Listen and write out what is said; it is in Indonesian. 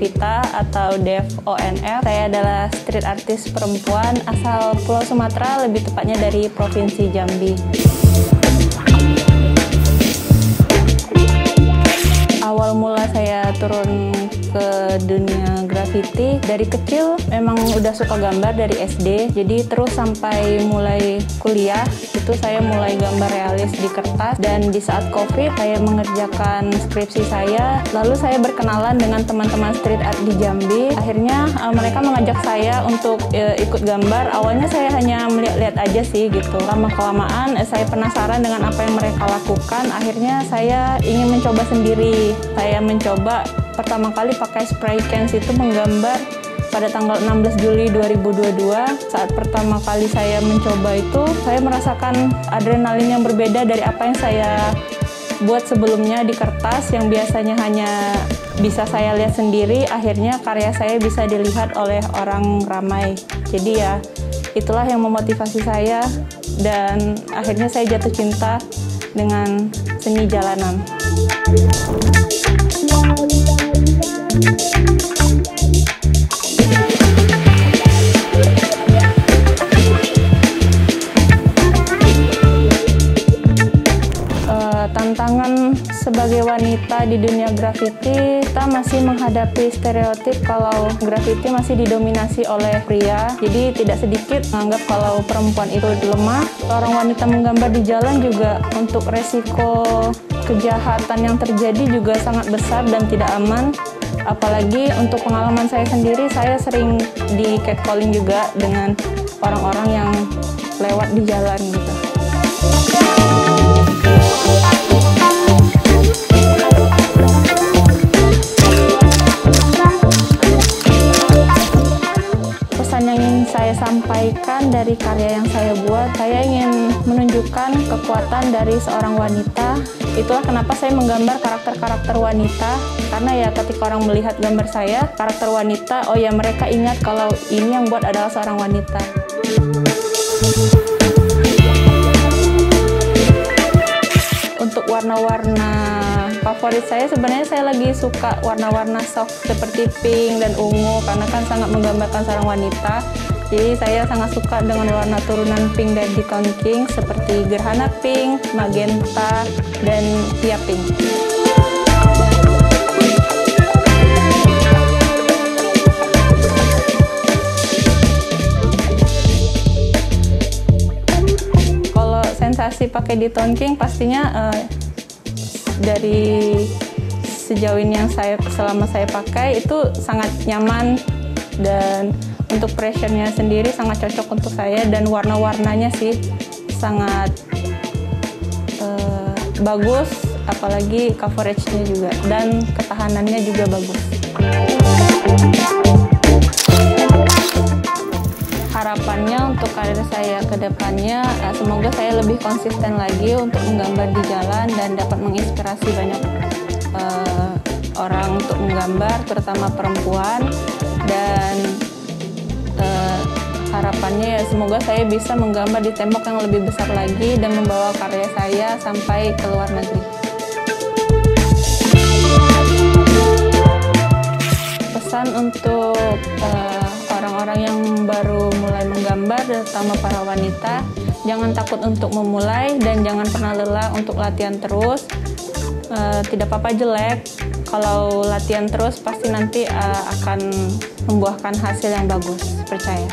Devita atau Dev ONF. Saya adalah street artist perempuan asal Pulau Sumatera, lebih tepatnya dari Provinsi Jambi. Awal mula saya turun ke dunia dari kecil memang udah suka gambar dari SD jadi terus sampai mulai kuliah itu saya mulai gambar realis di kertas. Dan di saat covid saya mengerjakan skripsi saya. Lalu saya berkenalan dengan teman-teman street art di Jambi. Akhirnya uh, mereka mengajak saya untuk uh, ikut gambar. Awalnya saya hanya melihat-lihat aja sih gitu. Lama kelamaan uh, saya penasaran dengan apa yang mereka lakukan. Akhirnya saya ingin mencoba sendiri. Saya mencoba pertama kali pakai spray cans itu menggambar pada tanggal 16 Juli 2022 saat pertama kali saya mencoba itu saya merasakan adrenalin yang berbeda dari apa yang saya buat sebelumnya di kertas yang biasanya hanya bisa saya lihat sendiri. Akhirnya karya saya bisa dilihat oleh orang ramai. Jadi ya itulah yang memotivasi saya. Dan akhirnya saya jatuh cinta dengan seni jalanan. Tantangan sebagai wanita di dunia graffiti, kita masih menghadapi stereotip kalau graffiti masih didominasi oleh pria. Jadi tidak sedikit menganggap kalau perempuan itu lemah. Seorang wanita menggambar di jalan juga untuk resiko kejahatan yang terjadi juga sangat besar dan tidak aman. Apalagi untuk pengalaman saya sendiri, saya sering di catcalling juga dengan orang-orang yang lewat di jalan gitu. Saya sampaikan dari karya yang saya buat, saya ingin menunjukkan kekuatan dari seorang wanita. Itulah kenapa saya menggambar karakter-karakter wanita, karena ya ketika orang melihat gambar saya, karakter wanita, oh ya mereka ingat kalau ini yang buat adalah seorang wanita. Untuk warna-warna favorit saya sebenarnya saya lagi suka warna-warna soft seperti pink dan ungu karena kan sangat menggambarkan seorang wanita jadi saya sangat suka dengan warna turunan pink dan Tone King seperti gerhana pink, magenta, dan pia pink. Kalau sensasi pakai di Tone King pastinya uh, dari sejauh ini yang saya selama saya pakai itu sangat nyaman dan untuk pressure-nya sendiri sangat cocok untuk saya dan warna-warnanya sih sangat uh, bagus apalagi coverage-nya juga dan ketahanannya juga bagus. Harapannya untuk karir saya ke depannya uh, semoga saya lebih konsisten lagi untuk menggambar di jalan dan dapat menginspirasi banyak uh, orang untuk menggambar terutama perempuan dan uh, harapannya ya semoga saya bisa menggambar di tembok yang lebih besar lagi dan membawa karya saya sampai ke luar negeri. Pesan untuk uh, orang-orang yang baru mulai menggambar, terutama para wanita, jangan takut untuk memulai dan jangan pernah lelah untuk latihan terus. Uh, tidak apa-apa jelek, kalau latihan terus pasti nanti uh, akan membuahkan hasil yang bagus percaya